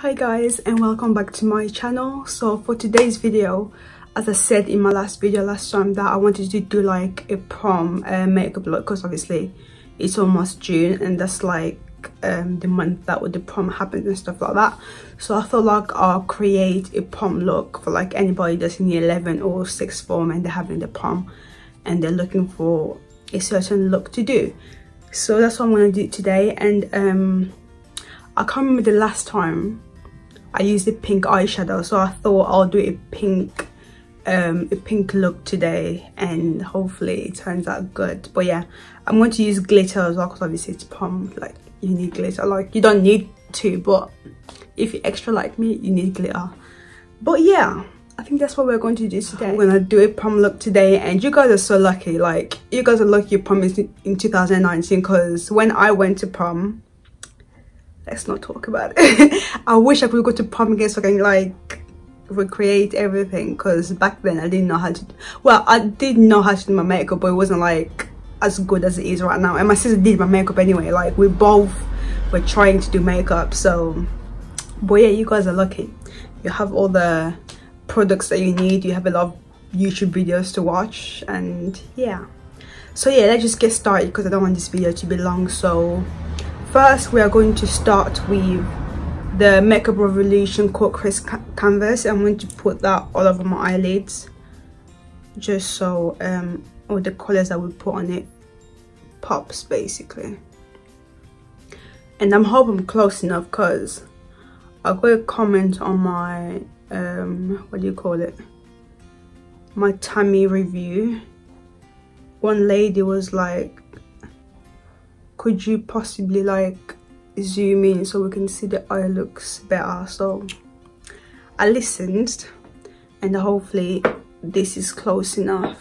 hi guys and welcome back to my channel. So for today's video as i said in my last video last time that i wanted to do like a prom uh, makeup look because obviously it's almost june and that's like um, the month that the prom happens and stuff like that. So i thought like i'll create a prom look for like anybody that's in the 11 or 6th form and they're having the prom and they're looking for a certain look to do. So that's what i'm going to do today and um i can't remember the last time i used a pink eyeshadow so i thought i'll do a pink um a pink look today and hopefully it turns out good but yeah i'm going to use glitter as well because obviously it's prom like you need glitter like you don't need to but if you're extra like me you need glitter but yeah I think that's what we're going to do today. We're gonna do a prom look today and you guys are so lucky. Like you guys are lucky your prom is in 2019 because when I went to prom, let's not talk about it. I wish I could go to prom again so I can like recreate everything because back then I didn't know how to, well I did know how to do my makeup but it wasn't like as good as it is right now. And my sister did my makeup anyway. Like we both were trying to do makeup so but yeah you guys are lucky. You have all the products that you need. You have a lot of youtube videos to watch and yeah. So yeah let's just get started because i don't want this video to be long so first we are going to start with the makeup revolution cut crease canvas. I'm going to put that all over my eyelids just so um all the colors that we put on it pops basically. And i'm hoping close enough because i got a comment on my um what do you call it? My Tammi review. One lady was like could you possibly like zoom in so we can see the eye looks better? So i listened and hopefully this is close enough.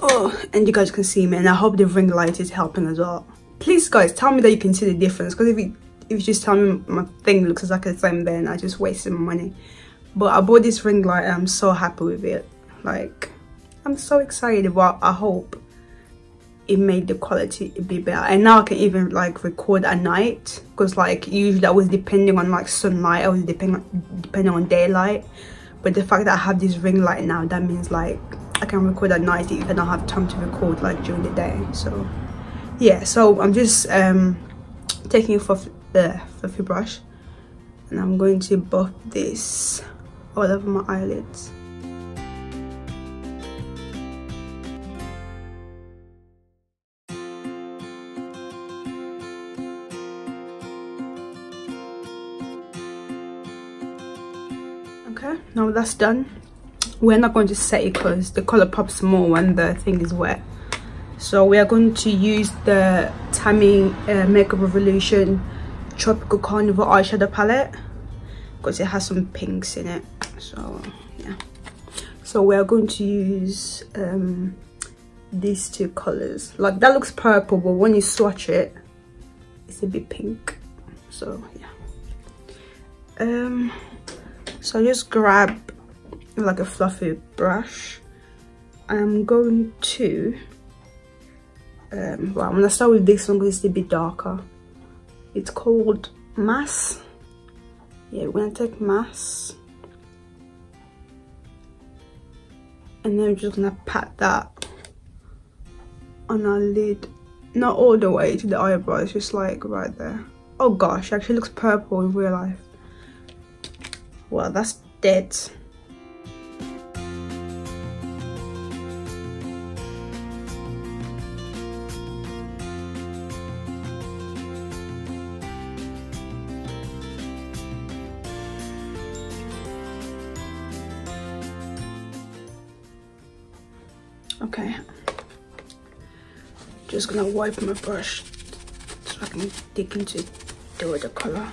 Oh and you guys can see me and i hope the ring light is helping as well. Please guys tell me that you can see the difference because if you if you just tell me my thing looks exactly the same then I just wasted my money. But I bought this ring light and I'm so happy with it. Like I'm so excited. But I hope it made the quality a bit better. And now I can even like record at night because like usually I was depending on like sunlight I was depending depending on daylight. But the fact that I have this ring light now that means like I can record at night if I have time to record like during the day. So yeah so I'm just um taking for the fluffy brush. And I'm going to buff this all over my eyelids. Now that's done. We're not going to set it because the color pops more when the thing is wet. So we are going to use the Tammi uh, Makeup Revolution tropical carnival eyeshadow palette because it has some pinks in it. So yeah. So we're going to use um these two colors like that looks purple but when you swatch it it's a bit pink. So yeah. Um so I just grab like a fluffy brush. I'm going to um well i'm gonna start with this one because it's a bit darker. It's called mass. Yeah we're gonna take mass. And then we're just gonna pat that on our lid. Not all the way to the eyebrows just like right there. Oh gosh it actually looks purple in real life well that's dead. Okay. Just gonna wipe my brush so I can dig into the other color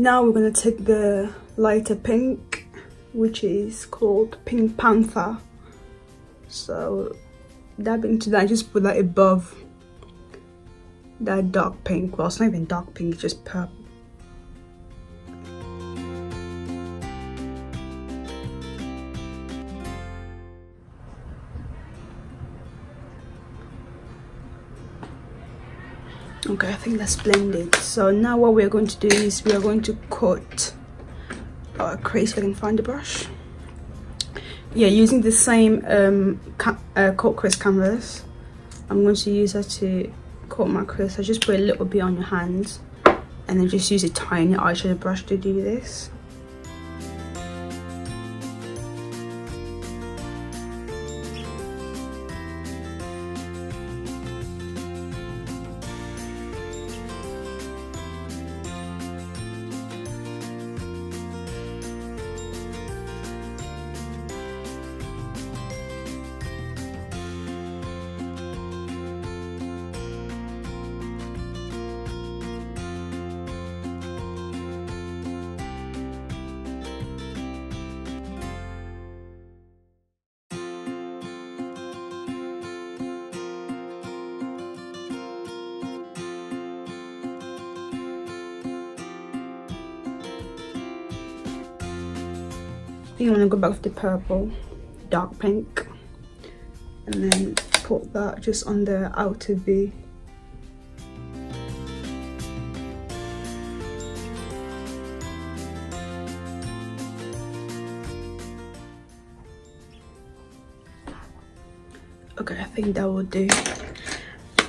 now we're gonna take the lighter pink which is called pink panther. So dab into that just put that above that dark pink. Well it's not even dark pink it's just purple okay i think that's blended. So now what we're going to do is we are going to cut our crease if i can find the brush. Yeah using the same um uh, crease canvas. I'm going to use that to cut my crease. So just put a little bit on your hands and then just use a tiny eyeshadow brush to do this think I'm gonna go back with the purple, dark pink, and then put that just on the outer V. Okay, I think that will do.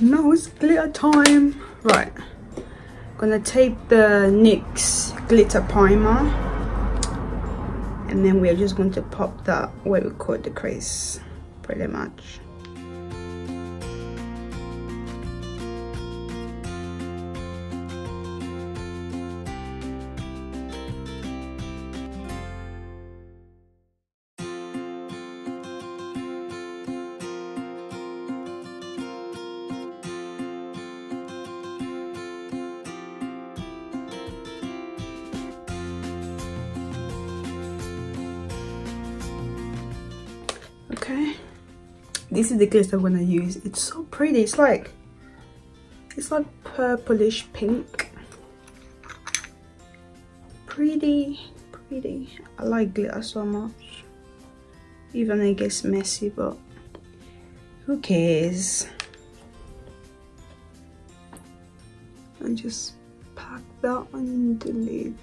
Now it's glitter time. Right, gonna take the NYX glitter primer and then we're just going to pop that where we cut the crease pretty much this is the glitter i'm gonna use. It's so pretty. It's like it's like purplish pink. Pretty pretty. I like glitter so much. Even it gets messy but who cares? And just pack that on the lid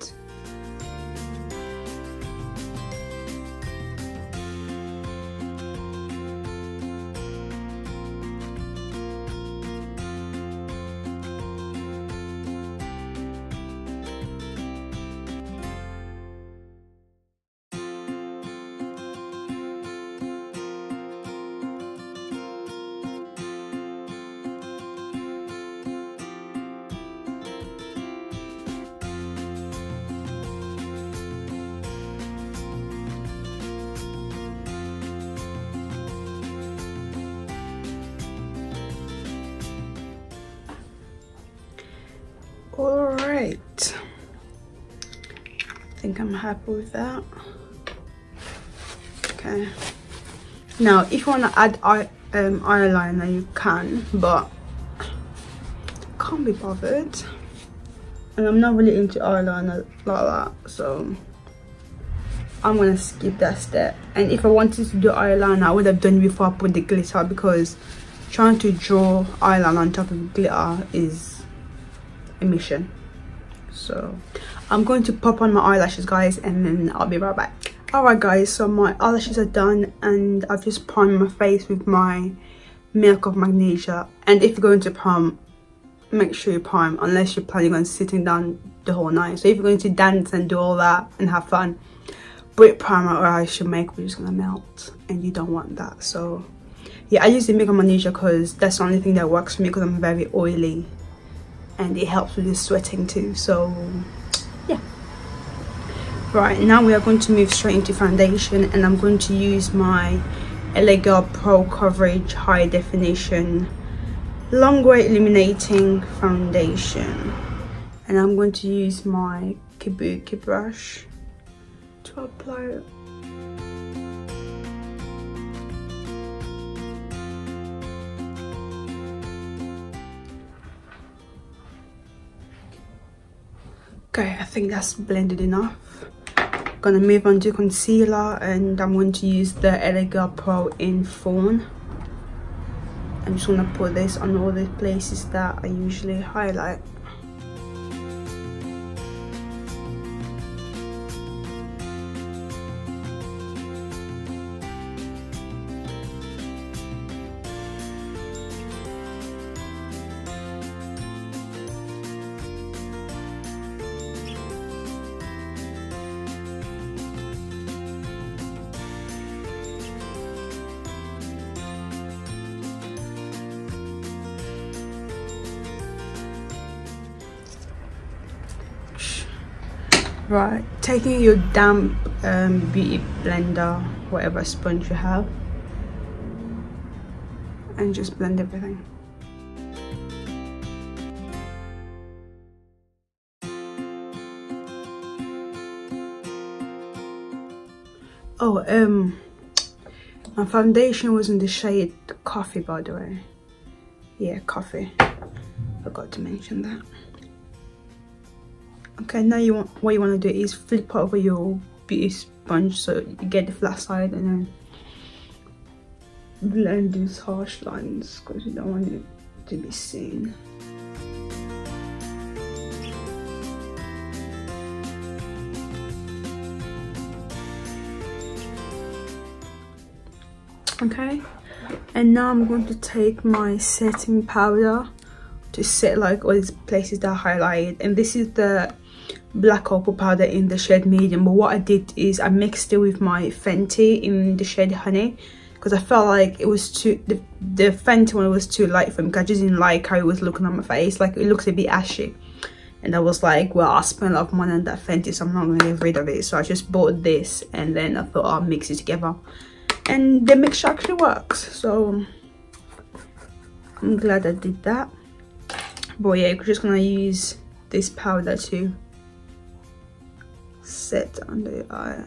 all right i think i'm happy with that. Okay. Now if you want to add eye, um, eyeliner you can but can't be bothered. And i'm not really into eyeliner like that so i'm gonna skip that step. And if i wanted to do eyeliner i would have done before i put the glitter because trying to draw eyeliner on top of glitter is emission. So i'm going to pop on my eyelashes guys and then i'll be right back. All right guys so my eyelashes are done and i've just primed my face with my milk of magnesia. And if you're going to prime make sure you prime unless you're planning on sitting down the whole night. So if you're going to dance and do all that and have fun Brit primer or else your makeup is just gonna melt and you don't want that. So yeah i use the of magnesia because that's the only thing that works for me because i'm very oily and it helps with the sweating too so yeah right now we are going to move straight into foundation and i'm going to use my Girl Pro Coverage High Definition Long Wear Illuminating Foundation. And I'm going to use my Kabuki brush to apply okay i think that's blended enough. Gonna move on to concealer and i'm going to use the Girl Pro in fawn. I'm just gonna put this on all the places that I usually highlight right. Taking your damp um, beauty blender whatever sponge you have and just blend everything. Oh um my foundation was in the shade coffee by the way. Yeah coffee. Forgot to mention that okay now you want what you want to do is flip over your beauty sponge so you get the flat side and then blend these harsh lines because you don't want it to be seen. Okay and now i'm going to take my setting powder to set like all these places that I highlighted and this is the black opal powder in the shade medium but what i did is i mixed it with my fenty in the shade honey because i felt like it was too the, the fenty one was too light for me because i just didn't like how it was looking on my face like it looks a bit ashy. And i was like well i spent a lot of money on that fenty so i'm not gonna get rid of it. So i just bought this and then i thought i'll mix it together. And the mixture actually works so i'm glad i did that. But yeah we're just gonna use this powder to set under your eye.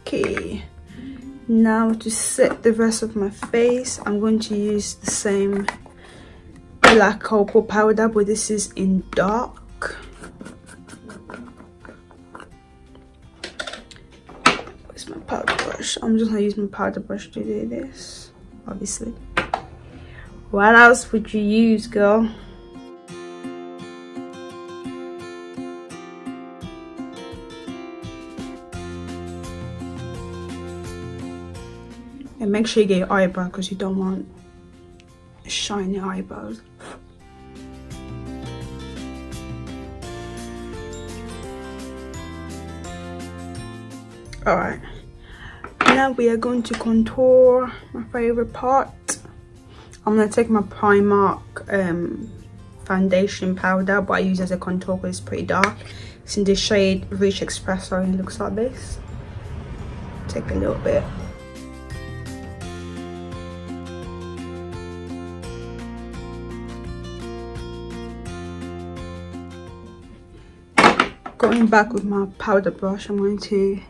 Okay now to set the rest of my face i'm going to use the same black opal powder but this is in dark. Where's my powder brush? I'm just gonna use my powder brush to do this obviously. What else would you use girl? And make sure you get your eyebrow because you don't want shiny eyebrows all right now we are going to contour my favorite part. I'm going to take my primark um, foundation powder but i use as a contour because it's pretty dark. It's in the shade rich espresso and it looks like this. Take a little bit going back with my powder brush i'm going to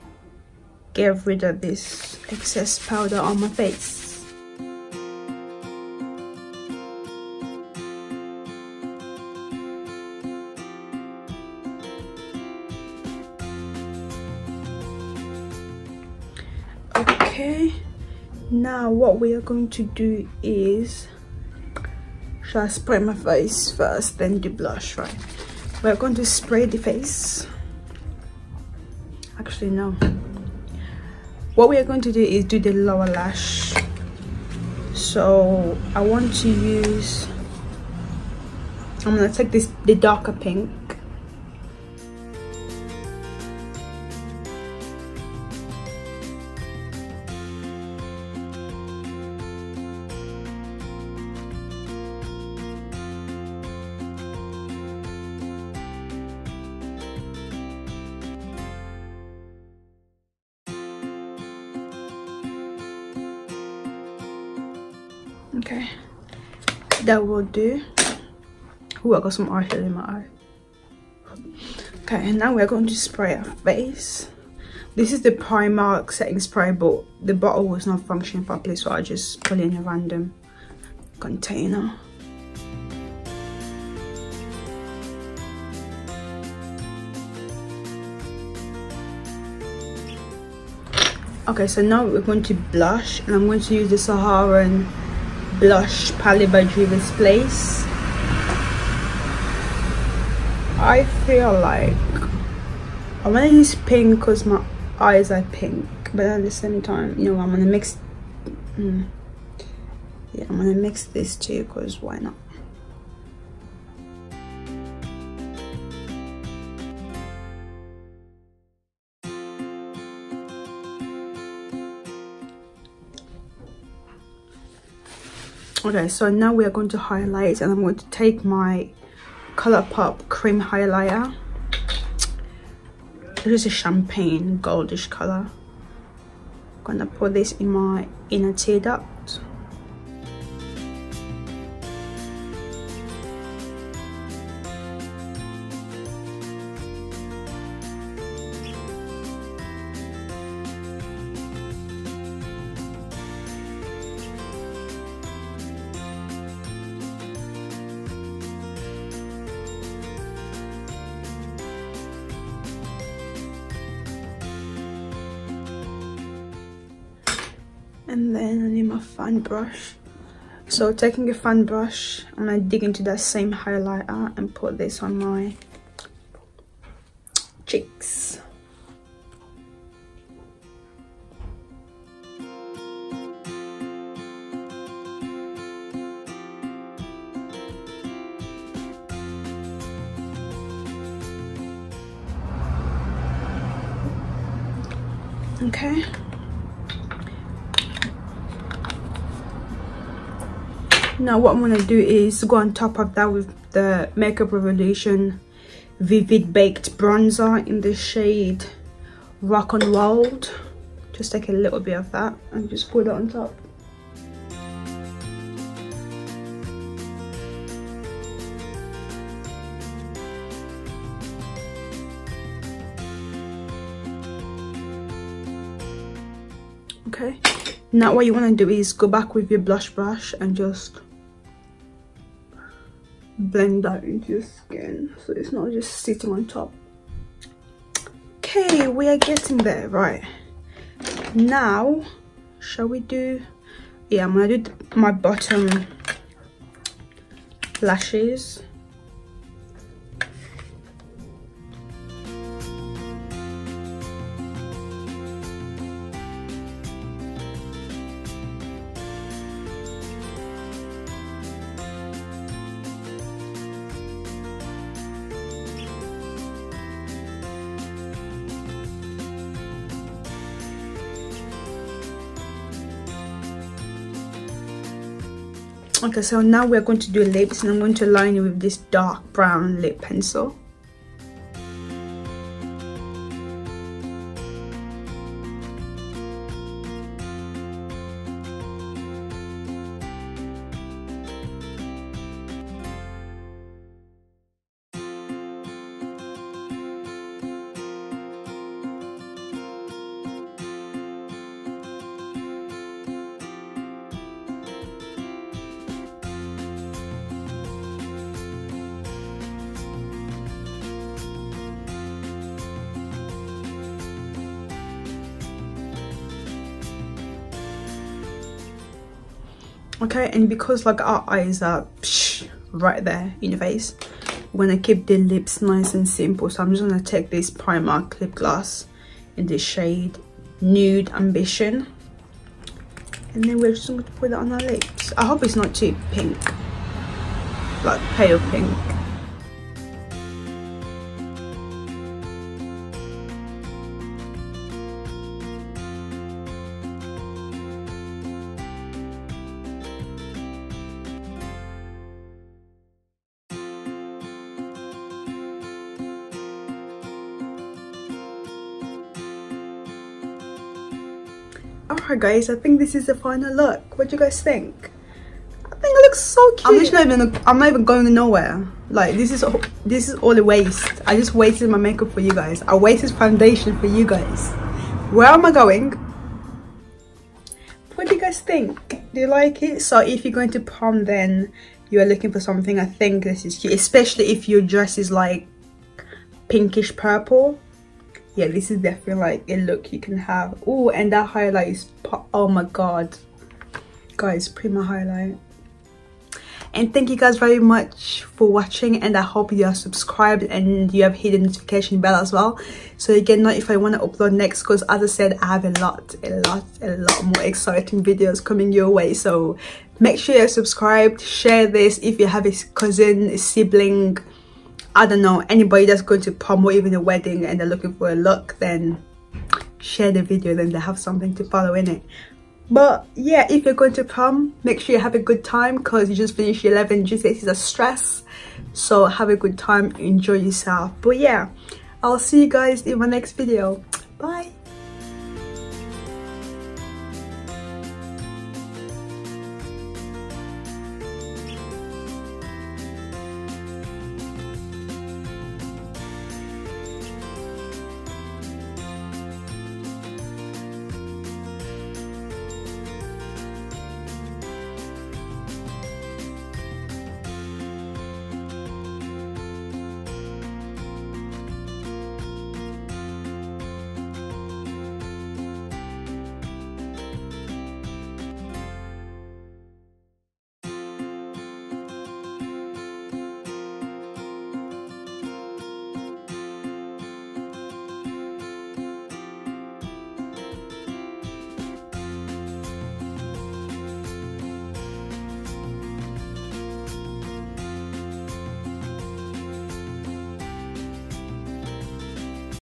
get rid of this excess powder on my face. Okay now what we are going to do is should I spray my face first then do blush right we're going to spray the face. Actually no. What we are going to do is do the lower lash. So i want to use i'm gonna take this the darker pink okay. That will do. Oh i got some eyeshadow in my eye. Okay and now we're going to spray our face. This is the primark setting spray but the bottle was not functioning properly so i just put it in a random container. Okay so now we're going to blush and i'm going to use the saharan blush palette by Juvia's Place. I feel like i want to use pink because my eyes are pink but at the same time you know i'm gonna mix mm, yeah i'm gonna mix this too because why not okay so now we are going to highlight and i'm going to take my Colourpop cream highlighter. It is a champagne goldish color i'm gonna put this in my inner tear duct and then I need my fan brush. So taking a fan brush I'm gonna dig into that same highlighter and put this on my cheeks now what i'm gonna do is go on top of that with the makeup revolution vivid baked bronzer in the shade rock and rolled just take a little bit of that and just put it on top. Okay. Now what you want to do is go back with your blush brush and just blend that into your skin so it's not just sitting on top. Okay we are getting there right. Now shall we do yeah i'm gonna do my bottom lashes so now we're going to do lips and i'm going to line it with this dark brown lip pencil okay? And because like our eyes are psh, right there in your face we're gonna keep the lips nice and simple. So i'm just gonna take this primark lip gloss in the shade nude ambition. And then we're just going to put it on our lips. I hope it's not too pink. Like pale pink alright guys i think this is the final look. What do you guys think? I think it looks so cute. i'm just not even i'm not even going nowhere. Like this is all, this is all a waste. I just wasted my makeup for you guys. I wasted foundation for you guys. Where am i going? What do you guys think? Do you like it? So if you're going to prom then you are looking for something i think this is cute. Especially if your dress is like pinkish purple yeah this is definitely like a look you can have. Oh and that highlight is oh my god. Guys prima highlight. And thank you guys very much for watching and i hope you are subscribed and you have hit the notification bell as well. So you get notified when i upload next because as i said i have a lot a lot a lot more exciting videos coming your way. So make sure you're subscribed share this if you have a cousin a sibling i don't know anybody that's going to prom or even a wedding and they're looking for a look then share the video then they have something to follow in it but yeah if you're going to prom make sure you have a good time because you just finished your 11 GCSEs is a stress. So have a good time enjoy yourself. But yeah i'll see you guys in my next video. Bye